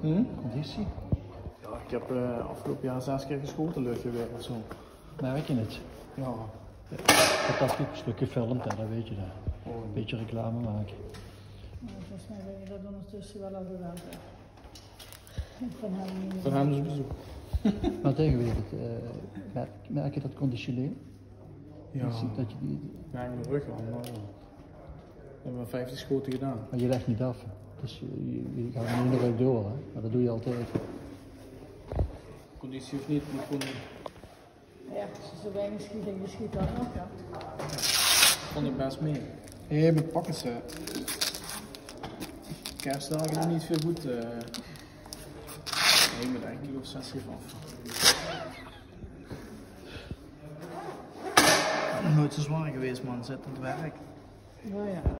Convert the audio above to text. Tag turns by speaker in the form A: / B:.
A: Hm?
B: Conditie?
A: Ja, ik heb eh, afgelopen jaar zes keer geschoten luchtgeweer of zo.
B: Merk je het?
A: Ja.
B: Dat dat een stukje filmt, hè, dat weet je. Dat.
A: Oh.
B: Een beetje reclame maken.
C: Maar volgens mij ben je dat ondertussen wel al gedaan. toch? Van hem
A: Van hem dus bezoek.
B: Maar tegenwereld, eh merk, merk je dat conditioneel?
A: Ja.
B: Je ziet dat je die,
A: Ja, in mijn rug al. We hebben 50 schoten gedaan.
B: maar je legt niet af. hè. Dus je, je, je gaat er niet nog door, hè? maar dat doe je altijd.
A: Conditie of niet, gewoon
C: Ja, als je zo weinig schiet en je schiet dan ook, ja.
A: vond ik best mee. Hé, met pakken ze. Kerstdagen er niet veel goed. eh Nee, met een kilo of 6 af. Nooit zo zwaar geweest man, zit aan het werk.
C: Nou ja.